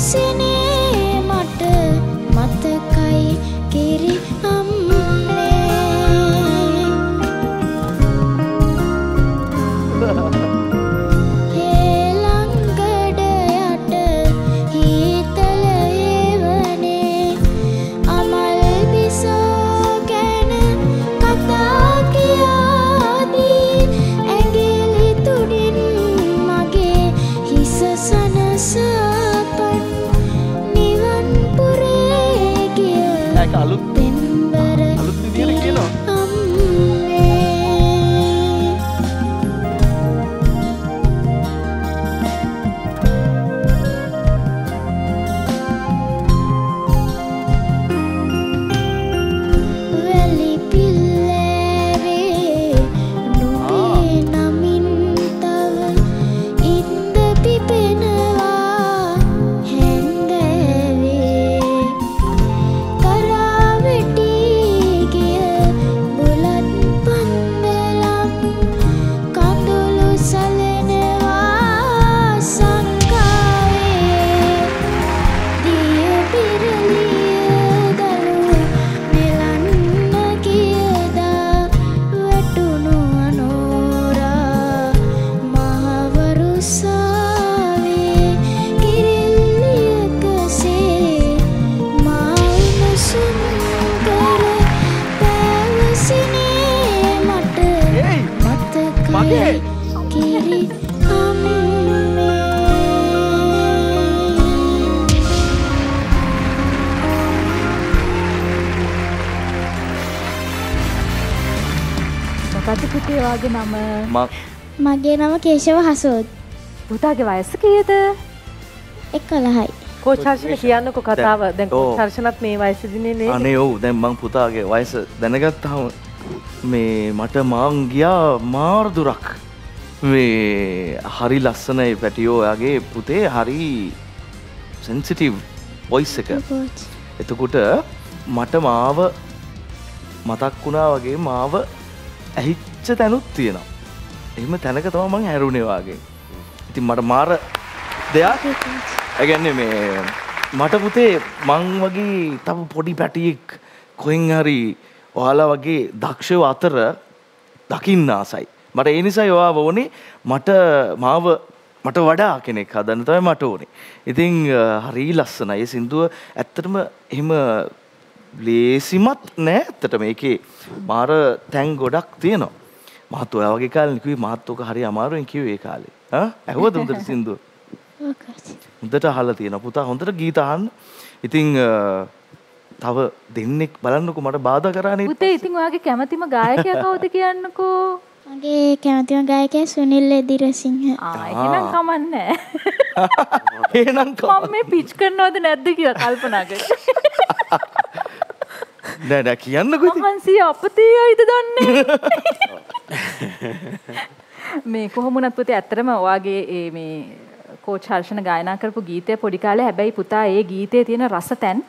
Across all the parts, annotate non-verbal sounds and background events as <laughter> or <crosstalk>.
සිනේ මට මතකයි කිරි අම්මේ sun <laughs> මොකද පුතේ වාගේ නම? මගේ නම කේශව හසෝත්. පුතාගේ වයස කීයද? එක් කලහයි කෝචර්ශන කියන්නකො කතාව. දැන් චර්ශනත් මේ වයසදිනේ නේ අනේ ඔවු. දැන් මං පුතාගේ වයස දැනගත්තහම මේ මට මාං ගියා මාර්දුරක් මේ හරි ලස්සනයි පැටියෝ ඔයාගේ පුතේ හරි සෙන්සිටිව් වොයිස් එක. එතකොට මට මාව මතක් වුණා වගේ මාව ඇහිච්ච තැනුත් තියෙනවා. එහෙම තැනක තම මං හැරුණේවාගේ ඉතින් මට මාර දෙයක්. ඇගැන්නේ මේ මට පුතේ මං වගේ තම පොඩි පැටියෙක් කොහෙන් හරි ඔයාලා වගේ දක්ෂව අතර දකින්න ආසයි මට ඒ නිසා යවා ඕනේ මට මාව මට වඩා කෙනෙක් හදන්න තමයි මට ඕනේ. ඉතින් හරි ලස්සනයි. ඒ සින්දුව ඇත්තටම එහෙම ලේසිමත් නෑ ඇත්තට මේකේ මාර තැන් ගොඩක් තියෙනවා. මහත් ඔයා වගේ කාලේ කිව්වේ මහත් ඔක හරි අමාරුවෙන් කිව්වේ ඒ කාලේ. ආ ඇහුවද හොඳට <laughs> සින්දුව? හොඳට අහලා තියෙනවා. පුතා හොඳට ගීත අහන්න. ඉතින් තව දෙන්නෙක් බලන්නකෝ මට බාධා කරානේ. පුතේ ඉතින් ඔයාගේ කැමතිම ගායකයා කවුද කියන්නකෝ? මගේ කැමතිම ගායකයා සුනිල් එදිරසිංහ. ආ එහෙනම් කමන්නේ. <laughs> එහෙනම් මම මේ පිච් කරනවද නැද්ද කියලා කල්පනා කරා. <laughs> නෑ නෑ කියන්නකෝ ඉතින්. මහන්සිය අපතේ අයිද දන්නේ. <laughs> මේ කොහොමුණත් පුතේ ඇත්තටම ඔයාගේ ඒ මේ කෝච් හර්ෂණ ගායනා කරපු ගීතය පොඩි කාලේ හැබැයි පුතා ඒ ගීතයේ තියෙන රස තැන්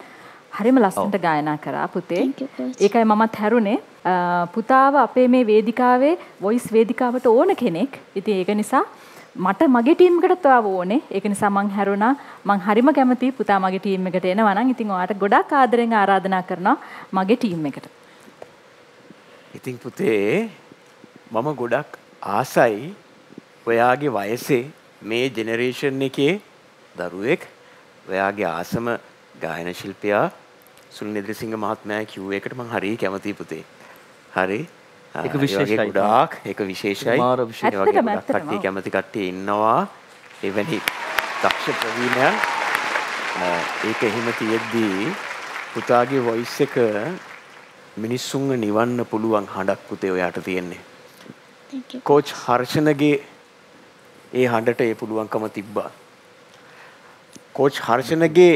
හරිම ලස්සනට ගායනා කරා පුතේ. ඒකයි මමත් හැරුණේ. පුතාව අපේ මේ වේදිකාවේ වොයිස් වේදිකාවට ඕන කෙනෙක්. ඉතින් ඒක නිසා මට මගේ ටීම් එකටත් ඔයාව ඕනේ. ඒක නිසා මං හැරුණා. මං හරිම කැමතියි පුතා මගේ ටීම් එකට එනවා නම් ඉතින් ඔයාට ගොඩක් ආදරෙන් ආරාධනා කරනවා මගේ ටීම් එකට. ඉතින් පුතේ මම ගොඩක් ආසයි ඔයාගේ වයසේ මේ ජෙනරේෂන් එකේ දරුවෙක් ඔයාගේ ආසම ගායන ශිල්පියා සුනිල් නිද්‍රසිංහ මහත්මයා කිව්ව එකට මම හරිය කැමතියි පුතේ. හරි. ඒක විශේෂයි. ගොඩාක් ඒක විශේෂයි. මාර විශේෂයි. වගේ ගොඩක් කට්ටිය කැමති කට්ටිය ඉන්නවා. එවැනි දක්ෂ ප්‍රවීණයන් ඒක එහෙම තියෙද්දී පුතාගේ වොයිස් එක මිනිස්සුන්ව නිවන්න පුළුවන් හඬක් පුතේ ඔයාට තියෙන්නේ. කෝච් හර්ෂණගේ ඒ හඬට ඒ පුළුවන්කම තිබ්බා. කෝච් හර්ෂණගේ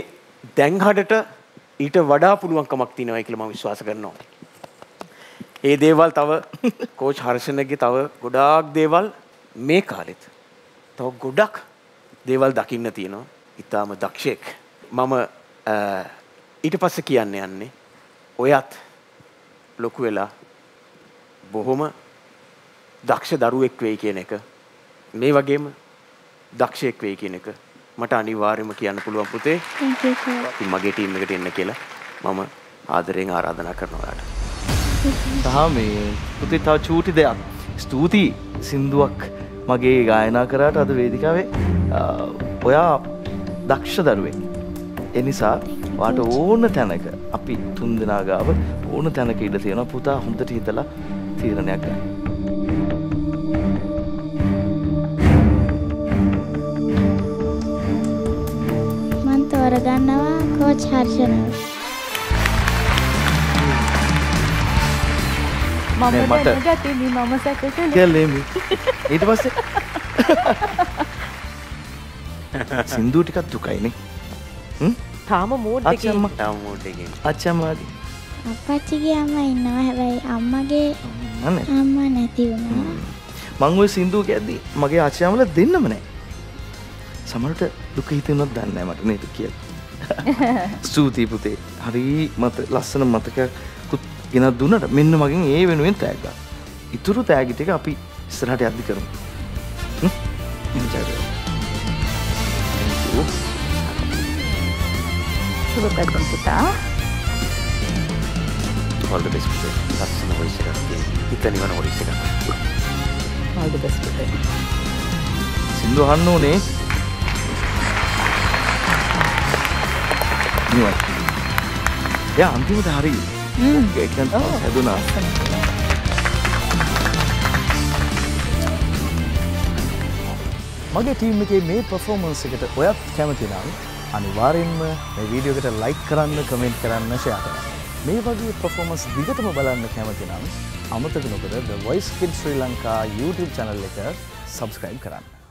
දැන් හඬට ඊට වඩා පුළුවන්කමක් තියෙනවා කියලා මම විශ්වාස කරනවා. ඒ දේවල් තව <laughs> කෝච් හර්ෂණගේ තව ගොඩාක් දේවල් මේ කාලෙත් තව ගොඩක් දේවල් දකින්න තියෙනවා. ඊටාම දක්ෂයෙක්. මම ඊට පස්සේ කියන්න යන්නේ ඔයත් ලොකු වෙලා බොහොම දක්ෂ දරුවෙක් වෙයි කියන එක මේ වගේම දක්ෂයෙක් වෙයි කියන එක මට අනිවාර්යයෙන්ම කියන්න පුළුවන් පුතේ. මගේ ටීම් එකට එන්න කියලා මම ආදරෙන් ආරාධනා කරනවා ඔයාලට. සහ මේ පුතේ තව චූටි දෙයක්. ස්තුතියි සින්දුවක් මගේ ගායනා කරාට අද වේදිකාවේ ඔයා දක්ෂ දරුවෙක්. එනිසා වාට ඕන තැනක අපි තුන් දෙනා ගාව ඕන තැනක ඉඩ තියෙනවා පුතා හොඳට හිතලා තීරණයක් ගන්න. තෝරගන්නවා කෝච් හර්ෂණව. මම දැනගතිමි මම සැක කළෙමි. ඊට පස්සේ සින්දු ටිකක් දුකයිනේ. තාම මූඩ් එකේ අච්චම්ම තාම මූඩ් එකේ. අච්චම්මාගේ. අප්පච්චිගේ අම්මා ඉන්නවා හැබැයි අම්මගේ අම්මා නැති වුණා. මං ওই සින්දුව කියද්දි මගේ ආච්චියමල දෙන්නම නැහැ. සමහරට දුක හිතෙන්නත් දන්නේ නැහැ මට නේද කියලා. <laughs> ස්තුතියි පුතේ. හරි මත ලස්සන මතකකුත් ගෙනත් දුන්නට මෙන්න මගෙන් ඒ වෙනුවෙන් තෑග්ගක්. ඉතුරු තෑගි ටික අපි ඉස්සරහට යද්දි කරමු. සුබ පුතා. the best පුතේ. ලස්සන voice එකක් තියෙන. හිත නිවන voice එකක්. the best පුතේ. සින්දු අහන්න ඕනේ. නිවන්. එයා අන්තිමට හරි. නම් හැදුනා. මගේ ටීම් එකේ මේ පර්ෆෝමන්ස් එකට ඔයත් කැමති නම් අනිවාර්යෙන්ම මේ වීඩියෝ එකට ලයික් කරන්න කමෙන්ට් කරන්න ෂෙයා කරන්න. මේ වගේ පර්ෆෝමන්ස් දිගටම බලන්න කැමති නම් අමතක නොකර The Voice Kids Sri Lanka YouTube channel එක subscribe කරන්න.